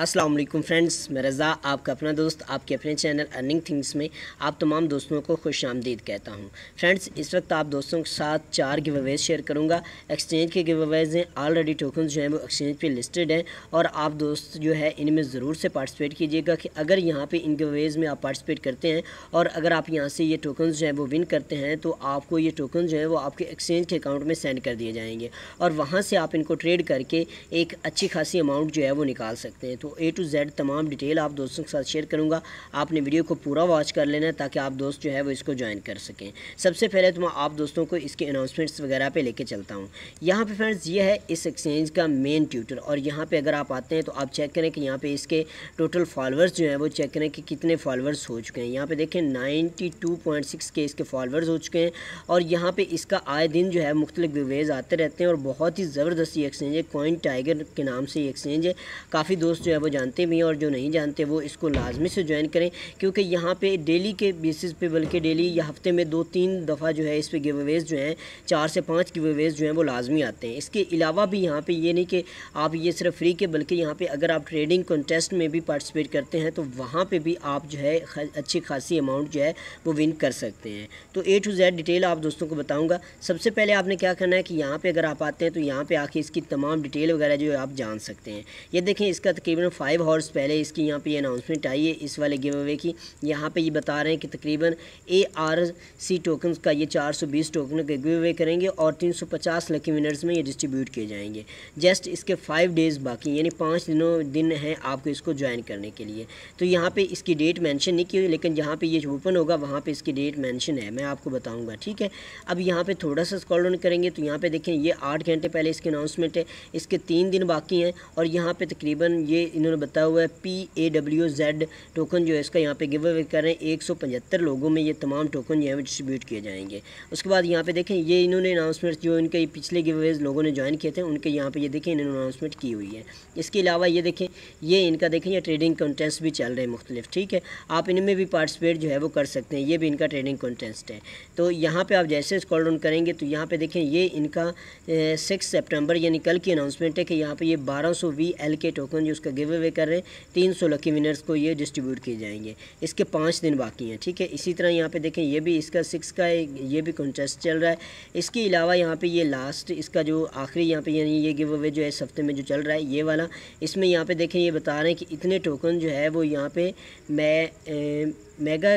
अस्सलाम वालेकुम फ्रेंड्स, मैं रज़ा, आपका अपना दोस्त, आपके अपने चैनल अर्निंग थिंग्स में आप तमाम दोस्तों को खुश आमदीद कहता हूँ। फ्रेंड्स, इस वक्त आप दोस्तों के साथ चार गिव अवेज शेयर करूँगा। एक्सचेंज के गिव अवेज हैं ऑलरेडी टोकन जो हैं वो एक्सचेंज पे लिस्टेड हैं और आप दोस्त जो है, इनमें ज़रूर से पार्टिसिपेट कीजिएगा कि अगर यहाँ पर इन गिव अवेज में आप पार्टिसिपेट करते हैं और अगर आप यहाँ से ये टोकन जो हैं वो विन करते हैं तो आपको ये टोकन जो है वो आपके एक्सचेंज के अकाउंट में सेंड कर दिए जाएँगे और वहाँ से आप इनको ट्रेड करके एक अच्छी खासी अमाउंट जो है वो निकाल सकते हैं। तो ए टू जेड तमाम डिटेल आप दोस्तों के साथ शेयर करूँगा। आपने वीडियो को पूरा वॉच कर लेना ताकि आप दोस्त जो है वो इसको ज्वाइन कर सकें। सबसे पहले तो मैं आप दोस्तों को इसके अनाउंसमेंट्स वगैरह पे लेके चलता हूँ। यहाँ पे फ्रेंड्स ये है इस एक्सचेंज का मेन ट्यूटर और यहाँ पे अगर आप आते हैं तो आप चेक करें कि यहाँ पे इसके टोटल फॉलोअर्स जो हैं वो चेक करें कि कितने फॉलोअर्स हो चुके हैं। यहाँ पे देखें नाइन्टी के इसके फॉलोअर्स हो चुके हैं। और यहाँ पर इसका आए दिन जो है मुख्तलिफ़ विवेज आते रहते हैं और बहुत ही ज़बरदस्त एक्सचेंज है। कॉइन टाइगर के नाम से ये एक्सचेंज है। काफ़ी दोस्त जो है वो जानते भी हैं और जो नहीं जानते वो इसको लाजमी से ज्वाइन करें, क्योंकि यहाँ पे डेली के बेसिस पे बल्कि डेली या हफ़्ते में दो तीन दफ़ा जो है इस पर गिव अवेज जो हैं, चार से पाँच गिव अवेज जो हैं वो लाजमी आते हैं। इसके अलावा भी यहाँ पर ये नहीं कि आप ये सिर्फ़ फ्री के बल्कि यहाँ पर अगर आप ट्रेडिंग कॉन्टेस्ट में भी पार्टिसिपेट करते हैं तो वहाँ पर भी आप जो है अच्छी खासी अमाउंट जो है वो विन कर सकते हैं। तो ए टू जेड डिटेल आप दोस्तों को बताऊँगा। सबसे पहले आपने क्या करना है कि यहाँ पर अगर आप आते हैं तो यहाँ पर आके इसकी तमाम डिटेल वगैरह जो आप जान सकते हैं। ये देखें, इसका तकरीबन फाइव फाइव हॉर्स पहले इसकी यहाँ पे अनाउंसमेंट आई है, इस वाले गिव अवे की। यहाँ पे ये बता रहे हैं कि तकरीबन ए आर सी टोकन का ये 420 टोकन का गिव अवे करेंगे और 350 लकी विनर्स में ये डिस्ट्रीब्यूट किए जाएँगे। जस्ट इसके फाइव डेज़ बाकी यानी पाँच दिनों, दिन हैं आपको इसको ज्वाइन करने के लिए। तो यहाँ पर इसकी डेट मैंशन नहीं की हुई, लेकिन जहाँ पर ये ओपन होगा, वहाँ पर इसकी डेट मैंशन है, मैं आपको बताऊँगा, ठीक है? अब यहाँ पर थोड़ा सा स्कॉल डाउन करेंगे तो यहाँ पर देखें, ये आठ घंटे पहले इसकी अनाउंसमेंट है, इसके तीन दिन बाकी हैं और यहाँ पर तकरीबन ये इन्होंने बताया हुआ है P A W Z token जो है इसका यहाँ पे गिव अवे कर रहे हैं, एक सौ पचहत्तर लोगों में ये तमाम टोकन जो है डिस्ट्रीब्यूट किए जाएँगे। उसके बाद यहाँ पे देखें, ये इन्होंने अनाउंसमेंट जो इनके पिछले गिव अवेज लोगों ने ज्वाइन किए थे, उनके यहाँ पे ये देखें, इन्होंने अनाउंसमेंट की हुई है। इसके अलावा ये देखें, ये इनका देखें, ये ट्रेडिंग कंटेस्ट भी चल रहे हैं मुख्तलिफ़, ठीक है? आप इनमें भी पार्टिसिपेट जो है वो कर सकते हैं, ये भी इनका ट्रेडिंग कंटेस्ट है। तो यहाँ पर आप जैसे स्कॉल डाउन करेंगे तो यहाँ पर देखें, ये इनका सिक्स सेप्टेम्बर यानी कल की अनाउंसमेंट है कि यहाँ पर ये बारह सौ वी एल के टोकन जो उसका गिव अवे कर रहे हैं। तीन सौ लकी विनर्स को ये डिस्ट्रीब्यूट किए जाएँगे। इसके पाँच दिन बाकी हैं, ठीक है? इसी तरह यहाँ पे देखें, ये भी इसका सिक्स का ये भी कॉन्टेस्ट चल रहा है। इसके अलावा यहाँ पे ये लास्ट इसका जो आखिरी यहाँ पे, यानी ये गिव अवे जो है, इस हफ़्ते में जो चल रहा है, ये वाला, इसमें यहाँ पे देखें, ये बता रहे हैं कि इतने टोकन जो है, वो यहाँ पे मैं मेगा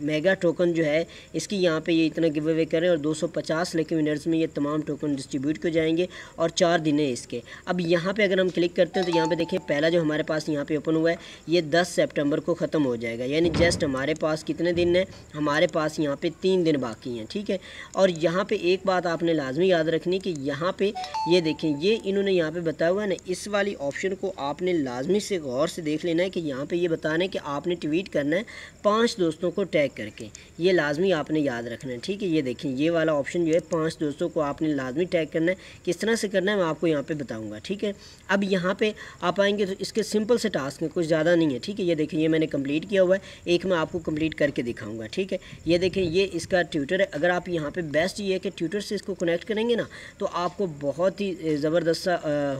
मेगा टोकन जो है, इसकी यहाँ पे ये इतना गिव अवे करें और 250 लेकिन विनर्स में ये तमाम टोकन डिस्ट्रीब्यूट हो जाएँगे और चार दिन है इसके। अब यहाँ पे अगर हम क्लिक करते हैं तो यहाँ पे देखें पहला जो हमारे पास यहाँ पे ओपन हुआ है, ये 10 सितंबर को ख़त्म हो जाएगा। यानी जस्ट हमारे पास कितने दिन हैं? हमारे पास यहाँ पर तीन दिन बाकी हैं, ठीक है? और यहाँ पर एक बात आपने लाजमी याद रखनी कि यहाँ पर ये देखें, ये इन्होंने यहाँ पर बताया हुआ है ना, इस वाली ऑप्शन को आपने लाजमी से गौर से देख लेना है कि यहाँ पर ये बताना है कि आपने ट्वीट करना है, पाँच दोस्तों को टैग करके। ये लाजमी आपने याद रखना है, ठीक है? ये देखें, ये वाला ऑप्शन जो है, पाँच दोस्तों को आपने लाजमी टैग करना है। किस तरह से करना है, मैं आपको यहाँ पे बताऊँगा, ठीक है? अब यहाँ पे आप आएँगे तो इसके सिंपल से टास्क हैं, कुछ ज़्यादा नहीं है, ठीक है? ये देखें, ये मैंने कंप्लीट किया हुआ है, एक मैं आपको कंप्लीट करके दिखाऊँगा, ठीक है? ये देखें, ये इसका ट्यूटर है। अगर आप यहाँ पर बेस्ट ये है कि ट्यूटर से इसको कनेक्ट करेंगे ना तो आपको बहुत ही ज़बरदस्त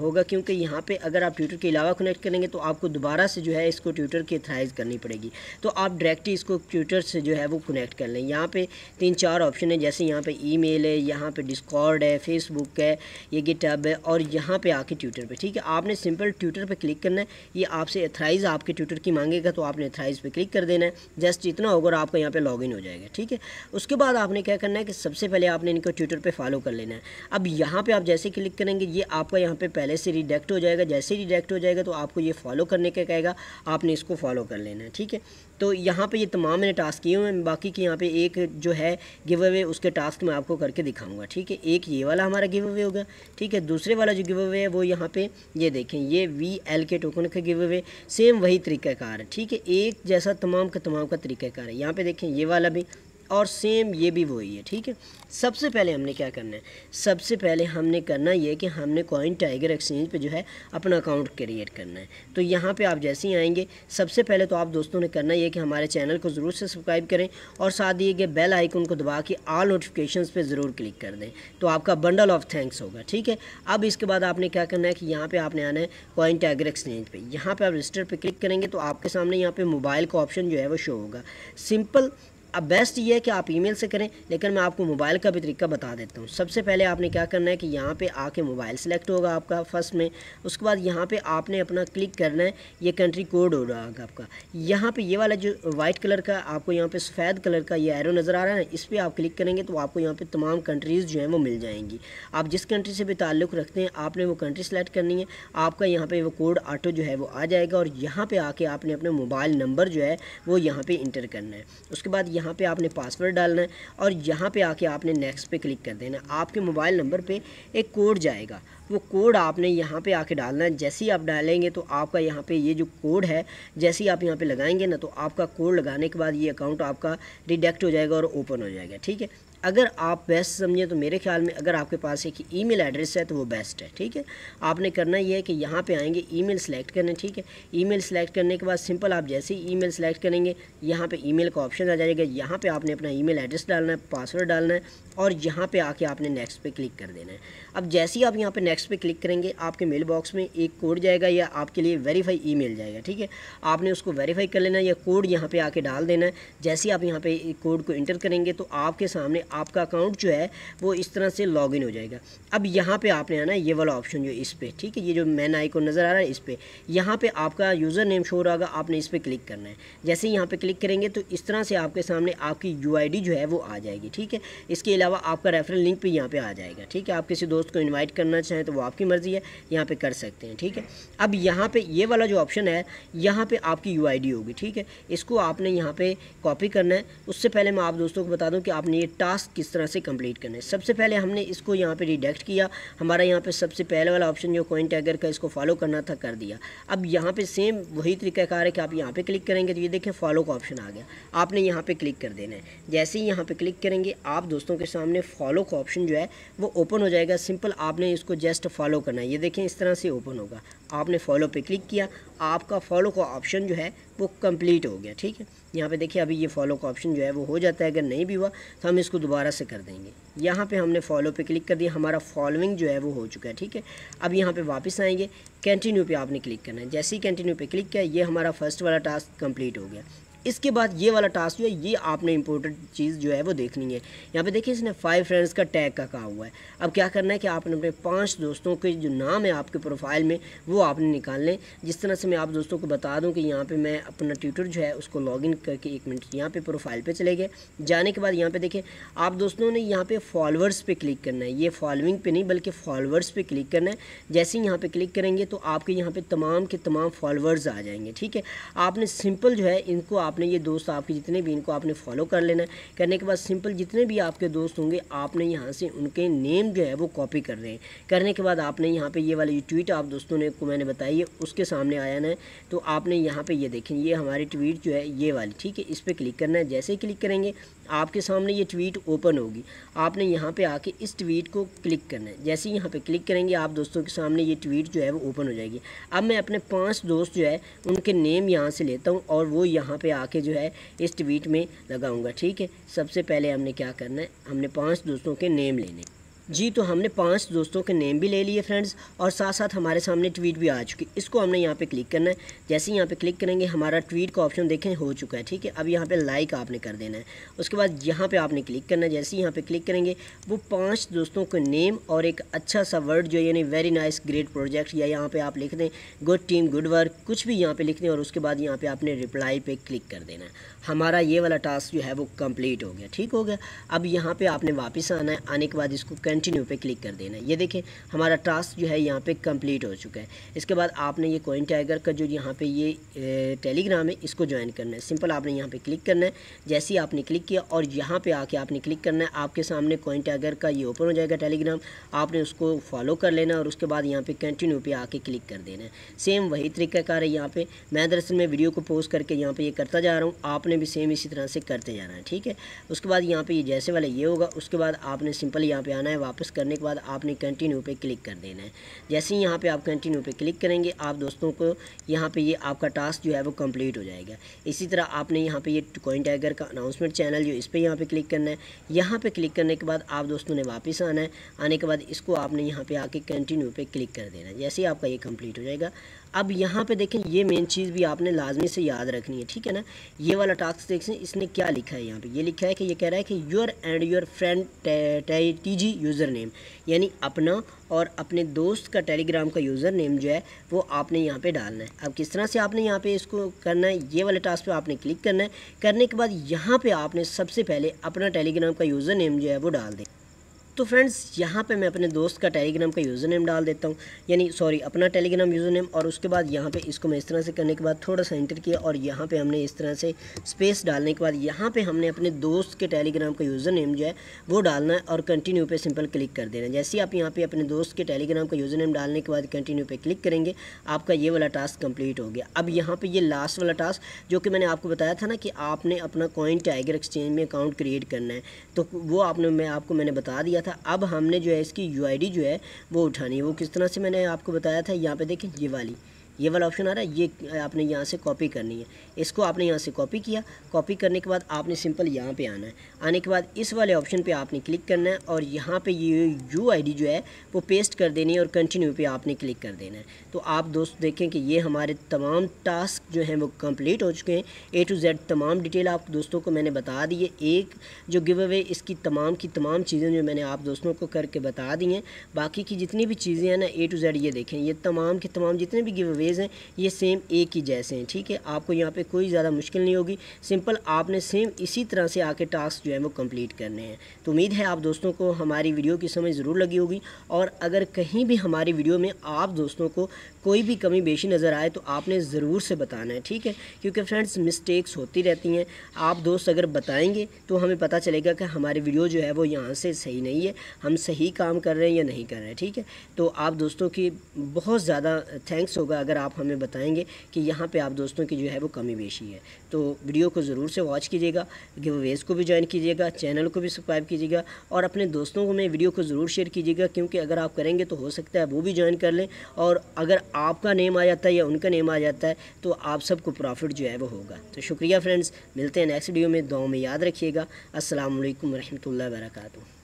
होगा, क्योंकि यहाँ पर अगर आप ट्यूटर के अलावा कनेक्ट करेंगे तो आपको दोबारा से जो है इसको ट्यूटर की थ्राइज करनी पड़ेगी। तो आप डायरेक्ट इसको ट्यूटर से जो है वो कनेक्ट कर लें। यहाँ पे तीन चार ऑप्शन है, जैसे यहाँ पे ईमेल है, यहाँ पे डिस्कॉर्ड है फेसबुक है, ये गिटअब है और यहाँ पे आके ट्विटर पे। ठीक है, आपने सिंपल ट्विटर पे क्लिक करना है। ये आपसे एथराइज आपके ट्विटर की मांगेगा तो आपने एथराइज पे क्लिक कर देना है। जस्ट इतना होगा आपका यहाँ पर लॉग हो जाएगा। ठीक है, उसके बाद आपने क्या करना है कि सबसे पहले आपने इनको ट्विटर पर फॉलो कर लेना है। अब यहाँ पर आप जैसे क्लिक करेंगे, ये आपका यहाँ पर पहले से रिडेक्ट हो जाएगा। जैसे रिडेक्ट हो जाएगा तो आपको ये फॉलो करने का कहेगा, आपने इसको फॉलो कर लेना है। ठीक है तो यहाँ पे ये तमाम मैंने टास्क किए हुए बाकी के यहाँ पे एक जो है गिव अवे उसके टास्क मैं आपको करके दिखाऊँगा, ठीक है? एक ये वाला हमारा गिव अवे होगा, ठीक है? दूसरे वाला जो गिव अवे है, वो यहाँ पे ये देखें, ये वी एल के टोकन का गिव अवे सेम वही तरीक़ाकार है, ठीक है? एक जैसा तमाम का तमाम का तरीक़ाकार है। यहाँ पर देखें, ये वाला भी और सेम ये भी वही है, ठीक है? सबसे पहले हमने क्या करना है? सबसे पहले हमने करना ये कि हमने कॉइन टाइगर एक्सचेंज पे जो है अपना अकाउंट क्रिएट करना है। तो यहाँ पे आप जैसे ही आएँगे, सबसे पहले तो आप दोस्तों ने करना ये कि हमारे चैनल को ज़रूर सब्सक्राइब करें और साथ दिए गए बेल आइकन को दबा के ऑल नोटिफिकेशन पर ज़रूर क्लिक कर दें। तो आपका बंडल ऑफ़ थैंक्स होगा, ठीक है? अब इसके बाद आपने क्या करना है कि यहाँ पर आपने आना है कॉइन टाइगर एक्सचेंज पर यहाँ पर आप रजिस्टर पर क्लिक करेंगे तो आपके सामने यहाँ पर मोबाइल का ऑप्शन जो है वो शो होगा। सिंपल अब बेस्ट ये है कि आप ईमेल से करें, लेकिन मैं आपको मोबाइल का भी तरीका बता देता हूँ। सबसे पहले आपने क्या करना है कि यहाँ पे आके मोबाइल सेलेक्ट होगा आपका फ़र्स्ट में। उसके बाद यहाँ पे आपने अपना क्लिक करना है, ये कंट्री कोड हो रहा होगा आपका। यहाँ पे ये वाला जो वाइट कलर का, आपको यहाँ पे सफ़ेद कलर का ये एरो नज़र आ रहा है, इस पर आप क्लिक करेंगे तो आपको यहाँ पर तमाम कंट्रीज़ जो हैं वो मिल जाएँगी। आप जिस कंट्री से भी ताल्लुक़ रखते हैं, आपने वो कंट्री सेलेक्ट करनी है, आपका यहाँ पर वो कोड ऑटो जो है वो आ जाएगा और यहाँ पर आके आपने अपना मोबाइल नंबर जो है, वो यहाँ पर इंटर करना है। उसके बाद यहाँ पे आपने पासवर्ड डालना है और यहाँ पे आके आपने नेक्स्ट पे क्लिक कर देना आपके मोबाइल नंबर पे एक कोड जाएगा। वो कोड आपने यहाँ पे आके डालना है। जैसे ही आप डालेंगे तो आपका यहाँ पे ये जो कोड है, जैसे ही आप यहाँ पे लगाएँगे ना तो आपका कोड लगाने के बाद ये अकाउंट आपका डिडेक्ट हो जाएगा और ओपन हो जाएगा। ठीक है? अगर आप बेस्ट समझें तो मेरे ख्याल में अगर आपके पास एक ईमेल एड्रेस है तो वो बेस्ट है, ठीक है? आपने करना ये है कि यहाँ पे आएँगे ईमेल सेलेक्ट करने, ठीक है? ईमेल सेलेक्ट करने के बाद सिंपल आप जैसे ही ईमेल सेलेक्ट करेंगे, यहाँ पे ईमेल का ऑप्शन आ जाएगा, यहाँ पे आपने अपना ईमेल एड्रेस डालना है पासवर्ड डालना है और यहाँ पर आके आपने नेक्स्ट पर क्लिक कर देना है। अब जैसे ही आप यहाँ पर नेक्स्ट पर क्लिक करेंगे, आपके मेल बॉक्स में एक कोड जाएगा या आपके लिए वेरीफाई ईमेल जाएगा, ठीक है? आपने उसको वेरीफाई कर लेना या कोड यहाँ पर आके डाल देना है। जैसे ही आप यहाँ पर कोड को इंटर करेंगे तो आपके सामने आपका अकाउंट जो है, वो इस तरह से लॉगिन हो जाएगा। अब यहाँ पर आपने आना ये वाला ऑप्शन जो इस पर ठीक है? ये जो मैन आई को नज़र आ रहा है इस पर यहाँ पर आपका यूज़र नेम शो होगा, आपने इस पर क्लिक करना है। जैसे ही यहाँ पर क्लिक करेंगे तो इस तरह से आपके सामने आपकी यूआईडी जो है, वो आ जाएगी, ठीक है? इसके अलावा आपका रेफरल लिंक भी यहाँ पर आ जाएगा, ठीक है? आप किसी दोस्त को इन्वाइट करना चाहें तो वो आपकी मर्ज़ी है, यहाँ पर कर सकते हैं, ठीक है? अब यहाँ पर ये वाला जो ऑप्शन है, यहाँ पर आपकी यूआईडी होगी, ठीक है? इसको आपने यहाँ पर कॉपी करना है। उससे पहले मैं आप दोस्तों को बता दूँ कि आपने ये टास्क किस तरह से कंप्लीट करना है। सबसे पहले हमने इसको यहाँ पर रिडेक्ट किया। हमारा यहाँ पर सबसे पहले वाला ऑप्शन जो कोइन टैगर का इसको फॉलो करना था, कर दिया। अब यहाँ पर सेम वही तरीकाकार है कि आप यहाँ पे क्लिक करेंगे तो ये देखें फॉलो का ऑप्शन आ गया। आपने यहाँ पर क्लिक कर देना है। जैसे ही यहाँ पर क्लिक करेंगे, आप दोस्तों के सामने फॉलो का ऑप्शन जो है, वो ओपन हो जाएगा। सिंपल आपने इसको जस्ट फॉलो करना है। ये देखें इस तरह से ओपन होगा। आपने फॉलो पर क्लिक किया। आपका फॉलो का ऑप्शन जो है, वो कंप्लीट हो गया। ठीक है? यहाँ पे देखिए अभी ये फॉलो का ऑप्शन जो है वो हो जाता है, अगर नहीं भी हुआ तो हम इसको दोबारा से कर देंगे। यहाँ पे हमने फॉलो पे क्लिक कर दिया, हमारा फॉलोइंग जो है वो हो चुका है, ठीक है? अब यहाँ पे वापस आएँगे कंटिन्यू पे आपने क्लिक करना है। जैसे ही कंटिन्यू पे क्लिक किया, ये हमारा फ़र्स्ट वाला टास्क कंप्लीट हो गया। इसके बाद ये वाला टास्क जो है, ये आपने इंपॉर्टेंट चीज़ जो है वो देखनी है। यहाँ पे देखिए, इसने फाइव फ्रेंड्स का टैग का कहा हुआ है। अब क्या करना है कि आपने अपने पाँच दोस्तों के जो नाम है आपके प्रोफ़ाइल में, वो आपने निकाल लें। जिस तरह से मैं आप दोस्तों को बता दूँ कि यहाँ पर मैं अपना ट्विटर जो है, उसको लॉगिन करके एक मिनट यहाँ पर प्रोफ़ाइल पर चले गए। जाने के बाद यहाँ पर देखिए, आप दोस्तों ने यहाँ पर फॉलोअर्स पर क्लिक करना है। ये फॉलोइंग पर नहीं, बल्कि फॉलोअर्स पर क्लिक करना है। जैसे ही यहाँ पर क्लिक करेंगे तो आपके यहाँ पर तमाम के तमाम फॉलोअर्स आ जाएँगे, ठीक है? आपने सिंपल जो है, इनको आपने ये दोस्त आपके जितने भी, इनको आपने फॉलो कर लेना है। करने के बाद सिंपल जितने भी आपके दोस्त होंगे, आपने यहाँ से उनके नेम जो है वो कॉपी कर रहे हैं करने के बाद आपने यहाँ पे ये वाली ट्वीट आप दोस्तों ने, को मैंने बताई है, उसके सामने आया ना तो आपने यहाँ पर ये देखें, ये हमारी ट्वीट जो है, ये वाली, ठीक है, इस पर क्लिक करना है। जैसे ही क्लिक करेंगे आपके सामने ये ट्वीट ओपन होगी। आपने यहाँ पे आके इस ट्वीट को क्लिक करना है। जैसे ही यहाँ पे क्लिक करेंगे, आप दोस्तों के सामने ये ट्वीट जो है वो ओपन हो जाएगी। अब मैं अपने पाँच दोस्त जो है, उनके नेम यहाँ से लेता हूँ और वो यहाँ पर आके जो है, इस ट्वीट में लगाऊँगा। ठीक है? सबसे पहले हमने क्या करना है? हमने पाँच दोस्तों के नेम लेने। जी तो हमने पाँच दोस्तों के नेम भी ले लिए फ्रेंड्स और साथ साथ हमारे सामने ट्वीट भी आ चुकी। इसको हमने यहाँ पे क्लिक करना है। जैसे ही यहाँ पे क्लिक करेंगे, हमारा ट्वीट का ऑप्शन देखें, हो चुका है, ठीक है? अब यहाँ पे लाइक आपने कर देना है। उसके बाद यहाँ पे आपने क्लिक करना है। जैसे ही यहाँ पे क्लिक करेंगे, वो पाँच दोस्तों के नेम और एक अच्छा सा वर्ड जो यानी वेरी नाइस ग्रेट प्रोजेक्ट या यहाँ पर आप लिख दें गुड टीम गुड वर्क कुछ भी यहाँ पर लिख दें, और उसके बाद यहाँ पर आपने रिप्लाई पर क्लिक कर देना है। हमारा ये वाला टास्क जो है, वो कंप्लीट हो गया, ठीक हो गया। अब यहाँ पर आपने वापस आना है। आने के बाद इसको कंटिन्यू पे क्लिक कर देना है। ये देखें, हमारा टास्क जो है यहाँ पे कंप्लीट हो चुका है। इसके बाद आपने ये कोइन टाइगर का जो यहाँ पे ये टेलीग्राम है, इसको ज्वाइन करना है। सिंपल आपने यहाँ पे क्लिक करना है। जैसे ही आपने क्लिक किया और यहाँ पे आके आपने क्लिक करना है, आपके सामने कोइन टाइगर का ये ओपन हो जाएगा टेलीग्राम आपने उसको फॉलो कर लेना और उसके बाद यहाँ पर कंटिन्यू पर आके क्लिक कर देना है। सेम वही तरीक़ाकार है यहाँ पर मैं दरअसल में वीडियो को पोस्ट करके यहाँ पर ये करता जा रहा हूँ। आपने भी सेम इसी तरह से करते जाना है, ठीक है? उसके बाद यहाँ पर जैसे वाला ये होगा। उसके बाद आपने सिंपल यहाँ पर आना है वापस करने के बाद आपने कंटिन्यू पे क्लिक कर देना है। जैसे ही यहाँ पे आप कंटिन्यू पे क्लिक करेंगे, आप दोस्तों को यहाँ पे ये आपका टास्क जो है वो कंप्लीट हो जाएगा। इसी तरह आपने यहाँ पे ये कॉइन टाइगर का अनाउंसमेंट चैनल जो इस पर यहाँ पर क्लिक करना है। यहाँ पर क्लिक करने के बाद आप दोस्तों ने वापस आना है। आने के बाद इसको आपने यहाँ पर आके कंटिन्यू पर क्लिक कर देना है। जैसे ही आपका ये कंप्लीट हो जाएगा अब यहाँ पे देखें, ये मेन चीज़ भी आपने लाजमी से याद रखनी है, ठीक है ना? ये वाला टास्क देखें इसने क्या लिखा है यहाँ पे? ये लिखा है कि, ये कह रहा है कि your and your friend T G username यानी अपना और अपने दोस्त का टेलीग्राम का यूज़र नेम जो है, वो आपने यहाँ पे डालना है। अब किस तरह से आपने यहाँ पे इसको करना है? ये वाले टास्क पे आपने क्लिक करना है। करने के बाद यहाँ पे आपने सबसे पहले अपना टेलीग्राम का यूज़र नेम जो है, वो डाल दें। तो फ्रेंड्स यहाँ पे मैं अपने दोस्त का टेलीग्राम का यूज़र नेम डाल देता हूँ। यानी सॉरी अपना टेलीग्राम यूज़र नेम और उसके बाद यहाँ पे इसको मैं इस तरह से करने के बाद थोड़ा सा इंटर किया और यहाँ पे हमने इस तरह से स्पेस डालने के बाद यहाँ पे हमने अपने दोस्त के टेलीग्राम का यूज़र नेम जो है, वो डालना है और कंटिन्यू पे सिंपल क्लिक कर देना जैसे ही आप यहाँ पर अपने दोस्त के टेलीग्राम का यूज़र नेम डालने के बाद कंटिन्यू पर क्लिक करेंगे, आपका ये वाला टास्क कंप्लीट हो गया। अब यहाँ पर ये लास्ट वाला टास्क जो कि मैंने आपको बताया था ना कि आपने अपना कॉइन टाइगर एक्सचेंज में अकाउंट क्रिएट करना है तो वो आपने मैं, आपको मैंने बता दिया था अब हमने जो है इसकी यूआईडी जो है वो उठानी है। वो किस तरह से मैंने आपको बताया था, यहाँ पर देखें, ये वाली। ये वाला ऑप्शन आ रहा है, ये आपने यहाँ से कॉपी करनी है। इसको आपने यहाँ से कॉपी किया। कॉपी करने के बाद आपने सिंपल यहाँ पे आना है। आने के बाद इस वाले ऑप्शन पे आपने क्लिक करना है और यहाँ पे ये यू आईडी जो है, वो पेस्ट कर देनी है और कंटिन्यू पे आपने क्लिक कर देना है। तो आप दोस्त देखें कि ये हमारे तमाम टास्क जो हैं, वो कंप्लीट हो चुके हैं। ए टू जेड तमाम डिटेल आप दोस्तों को मैंने बता दी है। एक जो गिव अवे इसकी तमाम की तमाम चीज़ें जो मैंने आप दोस्तों को करके बता दी हैं। बाकी की जितनी भी चीज़ें हैं ना ए टू जेड ये देखें। ये तमाम की तमाम जितने भी गिव अवेज़ हैं, ये सेम एक ही जैसे हैं, ठीक है? आपको यहाँ पे कोई ज़्यादा मुश्किल नहीं होगी। सिंपल आपने सेम इसी तरह से आके टास्क जो है वो कंप्लीट करने हैं। तो उम्मीद है आप दोस्तों को हमारी वीडियो की समझ ज़रूर लगी होगी और अगर कहीं भी हमारी वीडियो में आप दोस्तों को कोई भी कमी बेशी नज़र आए तो आपने ज़रूर से बताना है, ठीक है? क्योंकि फ्रेंड्स मिस्टेक्स होती रहती हैं। आप दोस्त अगर बताएँगे तो हमें पता चलेगा कि हमारी वीडियो जो है वो यहाँ से सही नहीं है। हम सही काम कर रहे हैं या नहीं कर रहे हैं, ठीक है? तो आप दोस्तों की बहुत ज़्यादा थैंक्स होगा अगर आप हमें बताएँगे कि यहाँ पर आप दोस्तों की जो है वो कमी बेशी है। तो वीडियो को ज़रूर से वॉच कीजिएगा गिव को भी ज्वाइन कीजिएगा चैनल को भी सब्सक्राइब कीजिएगा और अपने दोस्तों को में वीडियो को ज़रूर शेयर कीजिएगा क्योंकि अगर आप करेंगे तो हो सकता है वो भी ज्वाइन कर लें और अगर आपका नेम आ जाता है या उनका नेम आ जाता है तो आप सबको प्रॉफिट जो है वो होगा। तो शुक्रिया फ्रेंड्स मिलते हैं नेक्स्ट वीडियो में दुआ में याद रखिएगा। असल वरहमल वर्का